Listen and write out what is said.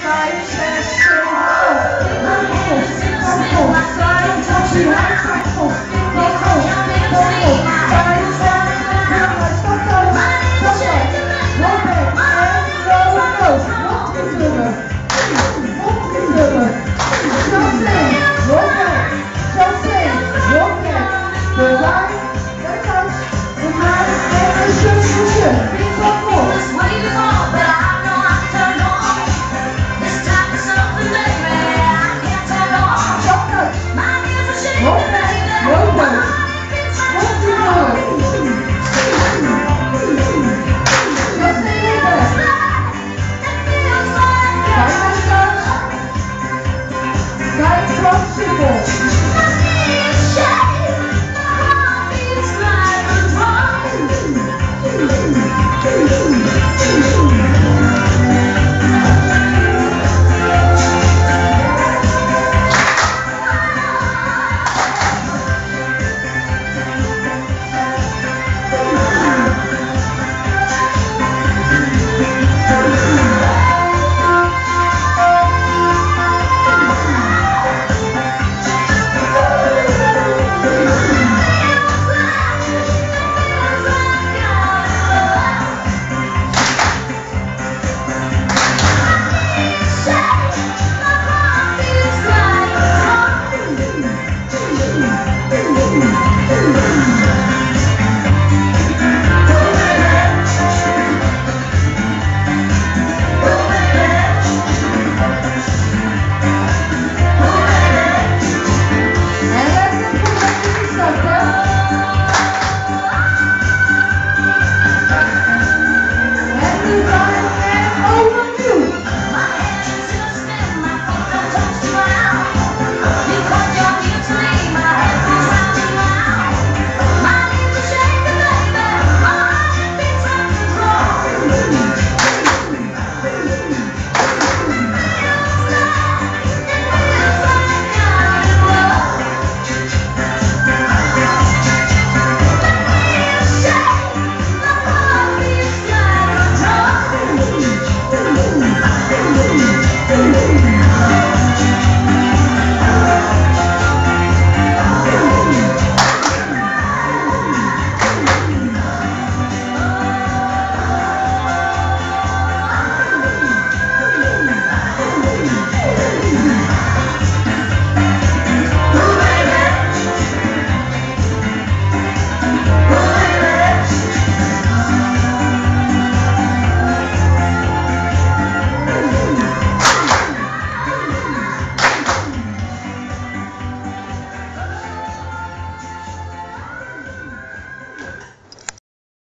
Fire.